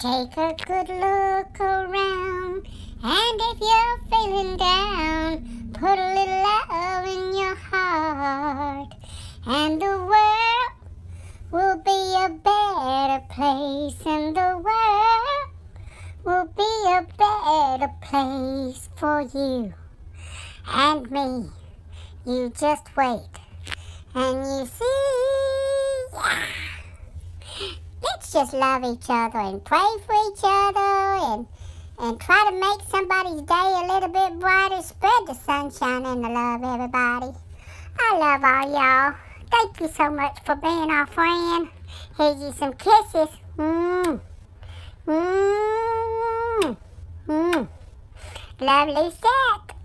Take a good look around, and if you're feeling down, put a little love in your heart, and the world will be a better place, and the world will be a better place for you and me. You just wait, and you see. Just love each other and pray for each other and and try to make somebody's day a little bit brighter. Spread the sunshine and the love, everybody. I love all y'all. Thank you so much for being our friend. Here's you some kisses. Mmm. Mmm. Mmm. Lovely set.